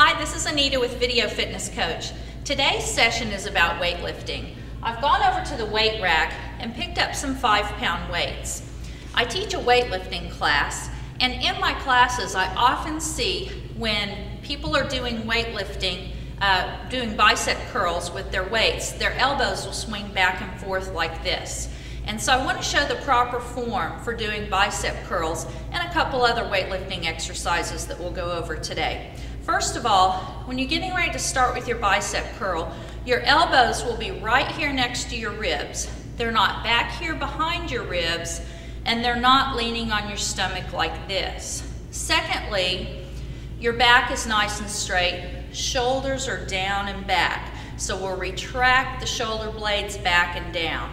Hi, this is Anita with Video Fitness Coach. Today's session is about weightlifting. I've gone over to the weight rack and picked up some five pound weights. I teach a weightlifting class and in my classes I often see when people are doing weightlifting, uh, doing bicep curls with their weights, their elbows will swing back and forth like this. And so I want to show the proper form for doing bicep curls and a couple other weightlifting exercises that we'll go over today. First of all, when you're getting ready to start with your bicep curl, your elbows will be right here next to your ribs. They're not back here behind your ribs, and they're not leaning on your stomach like this. Secondly, your back is nice and straight, shoulders are down and back. So we'll retract the shoulder blades back and down.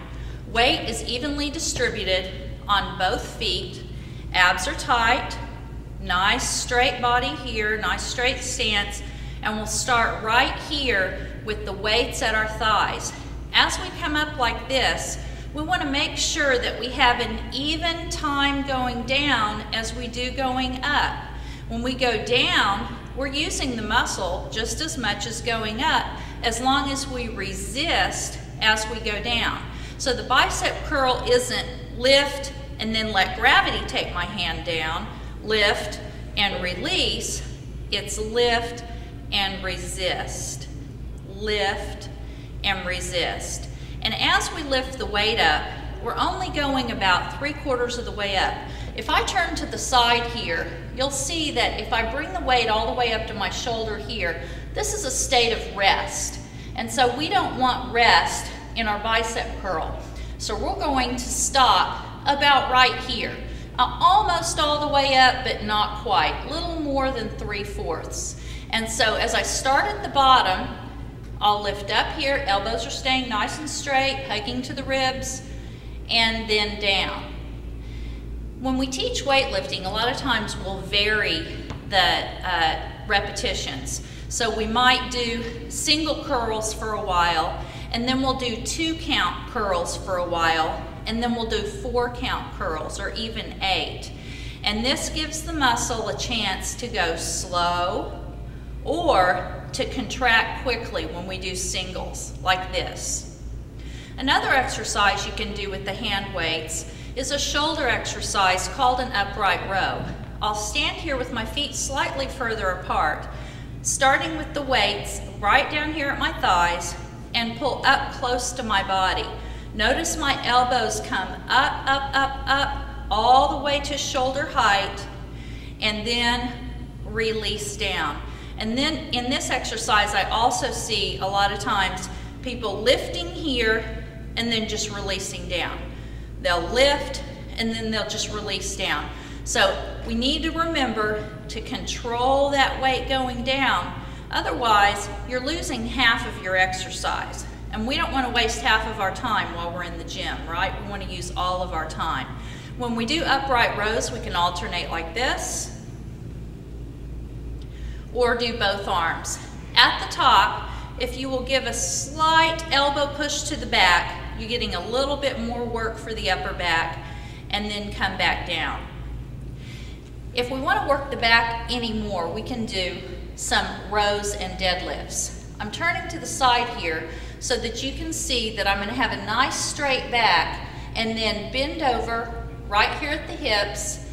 Weight is evenly distributed on both feet. Abs are tight. Nice straight body here, nice straight stance. And we'll start right here with the weights at our thighs. As we come up like this, we want to make sure that we have an even time going down as we do going up. When we go down, we're using the muscle just as much as going up as long as we resist as we go down. So the bicep curl isn't lift and then let gravity take my hand down, lift and release. It's lift and resist, lift and resist. And as we lift the weight up, we're only going about three quarters of the way up. If I turn to the side here, you'll see that if I bring the weight all the way up to my shoulder here, this is a state of rest. And so we don't want rest in our bicep curl. So we're going to stop about right here. Uh, almost all the way up, but not quite. A little more than three-fourths. And so as I start at the bottom, I'll lift up here, elbows are staying nice and straight, hugging to the ribs, and then down. When we teach weightlifting, a lot of times we'll vary the uh, repetitions. So we might do single curls for a while, and then we'll do two count curls for a while, and then we'll do four count curls, or even eight. And this gives the muscle a chance to go slow or to contract quickly when we do singles, like this. Another exercise you can do with the hand weights is a shoulder exercise called an upright row. I'll stand here with my feet slightly further apart, starting with the weights right down here at my thighs and pull up close to my body. Notice my elbows come up, up, up, up, all the way to shoulder height, and then release down. And then in this exercise, I also see a lot of times people lifting here and then just releasing down. They'll lift and then they'll just release down. So we need to remember to control that weight going down. Otherwise, you're losing half of your exercise. And we don't want to waste half of our time while we're in the gym, right? We want to use all of our time. When we do upright rows, we can alternate like this or do both arms. At the top, if you will give a slight elbow push to the back, you're getting a little bit more work for the upper back, and then come back down. If we want to work the back anymore, we can do some rows and deadlifts. I'm turning to the side here so that you can see that I'm going to have a nice straight back and then bend over right here at the hips.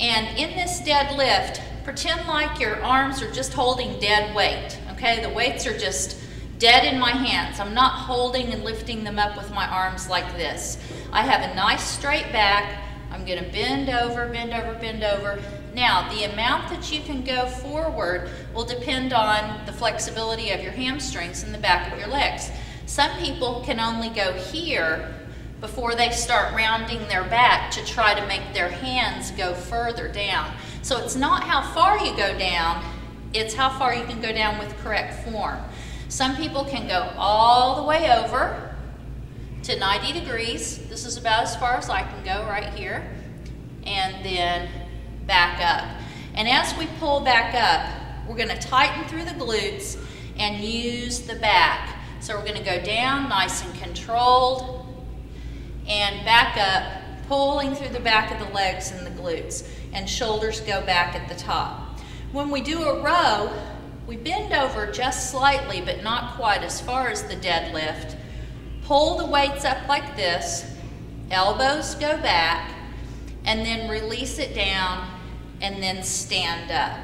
And in this deadlift, pretend like your arms are just holding dead weight, okay? The weights are just dead in my hands. I'm not holding and lifting them up with my arms like this. I have a nice straight back. I'm gonna bend over, bend over, bend over. Now, the amount that you can go forward will depend on the flexibility of your hamstrings and the back of your legs. Some people can only go here before they start rounding their back to try to make their hands go further down. So it's not how far you go down, it's how far you can go down with correct form. Some people can go all the way over to 90 degrees. This is about as far as I can go right here. And then back up. And as we pull back up, we're going to tighten through the glutes and use the back. So we're going to go down nice and controlled and back up, pulling through the back of the legs and the glutes and shoulders go back at the top. When we do a row, We bend over just slightly, but not quite as far as the deadlift. Pull the weights up like this, elbows go back, and then release it down, and then stand up.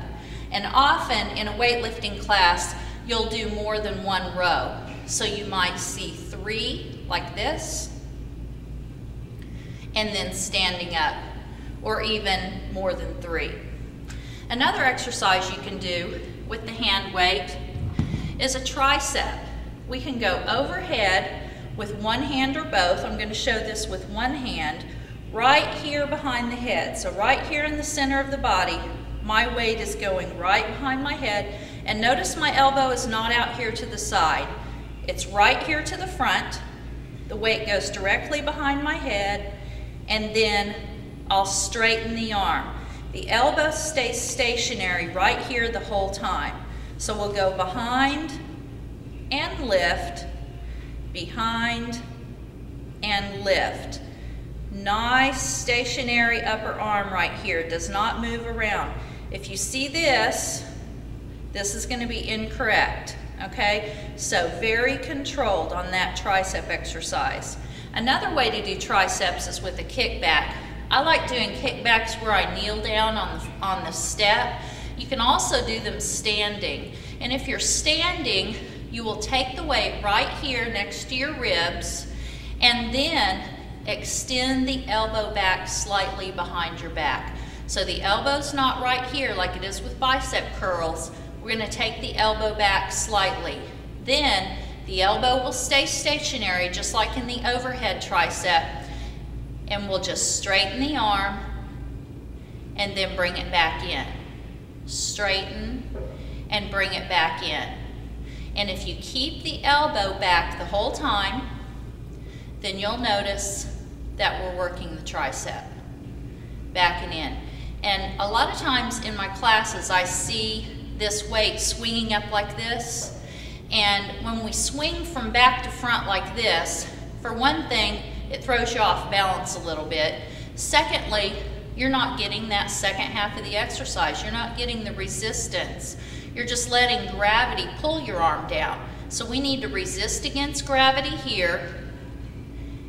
And often in a weightlifting class, you'll do more than one row. So you might see three like this, and then standing up, or even more than three. Another exercise you can do with the hand weight is a tricep. We can go overhead with one hand or both. I'm going to show this with one hand right here behind the head. So right here in the center of the body, my weight is going right behind my head. And notice my elbow is not out here to the side. It's right here to the front. The weight goes directly behind my head. And then I'll straighten the arm. The elbow stays stationary right here the whole time. So we'll go behind and lift, behind and lift. Nice stationary upper arm right here, does not move around. If you see this, this is gonna be incorrect, okay? So very controlled on that tricep exercise. Another way to do triceps is with a kickback. I like doing kickbacks where I kneel down on the, on the step. You can also do them standing. And if you're standing, you will take the weight right here next to your ribs and then extend the elbow back slightly behind your back. So the elbow's not right here like it is with bicep curls. We're gonna take the elbow back slightly. Then the elbow will stay stationary just like in the overhead tricep and we'll just straighten the arm and then bring it back in. Straighten and bring it back in. And if you keep the elbow back the whole time, then you'll notice that we're working the tricep, back and in. And a lot of times in my classes, I see this weight swinging up like this. And when we swing from back to front like this, for one thing, it throws you off balance a little bit. Secondly, you're not getting that second half of the exercise. You're not getting the resistance. You're just letting gravity pull your arm down. So we need to resist against gravity here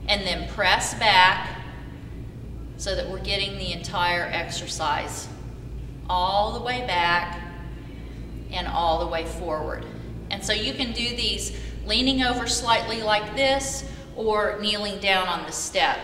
and then press back so that we're getting the entire exercise all the way back and all the way forward. And so you can do these leaning over slightly like this or kneeling down on the step.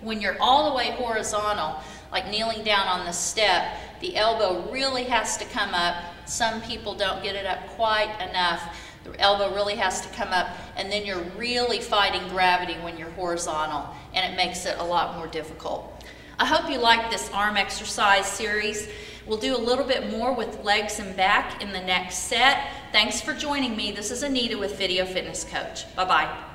When you're all the way horizontal, like kneeling down on the step, the elbow really has to come up. Some people don't get it up quite enough. The elbow really has to come up, and then you're really fighting gravity when you're horizontal, and it makes it a lot more difficult. I hope you like this arm exercise series. We'll do a little bit more with legs and back in the next set. Thanks for joining me. This is Anita with Video Fitness Coach. Bye-bye.